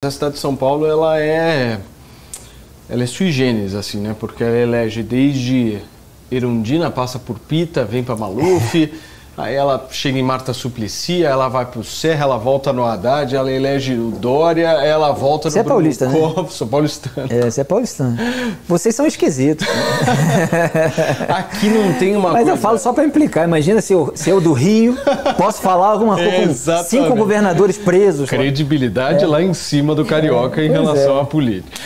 A cidade de São Paulo, ela é ela é sui generis, assim, né? Porque ela elege desde Erundina, passa por Pita, vem para Maluf, aí ela chega em Marta Suplicy, ela vai para o Serra, ela volta no Haddad, ela elege o Dória, ela volta Você no é paulista, né? Covas, sou paulistano. É, você é paulistano. Vocês são esquisitos. Aqui não tem uma Mas coisa... eu falo só para implicar. Imagina se eu, se eu do Rio posso falar alguma coisa com cinco governadores presos. Credibilidade lá em cima do carioca em Pois relação é. à política.